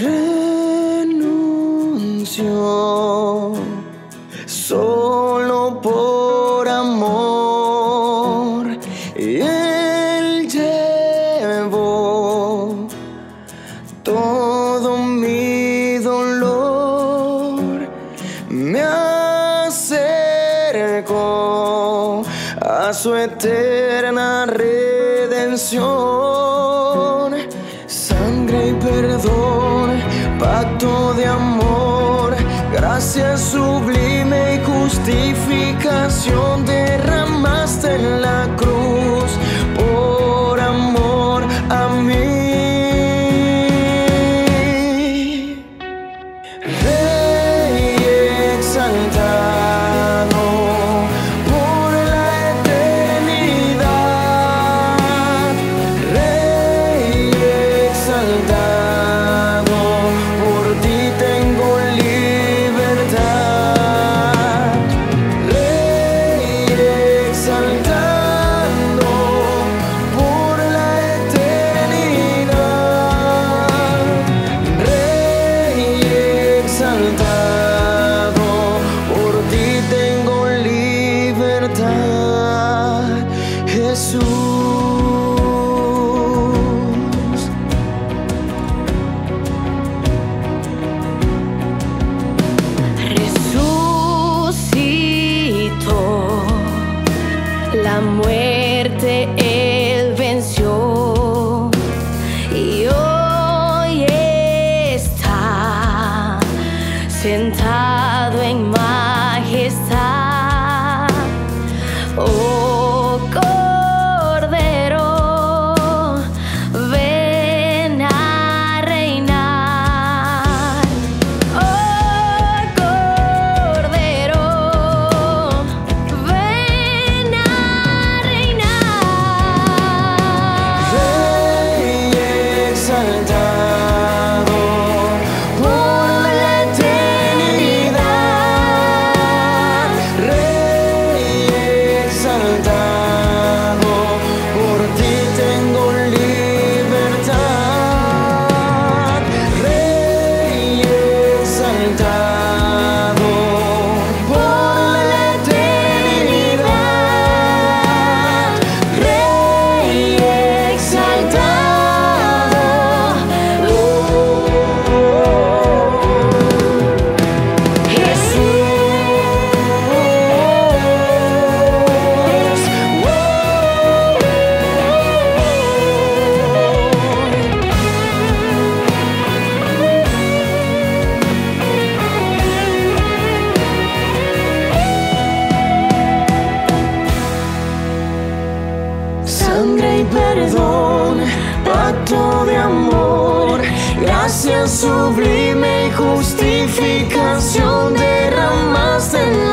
renunció solo por amor. Él llevó todo mi dolor, me acercó a su eterna redención, sangre y perdón pacto de amor, gracia sublime y justificación derramaste en la por ti tengo libertad, Jesús. Resucitó la muerte. perdón, pacto de amor, gracia sublime y justificación derramaste en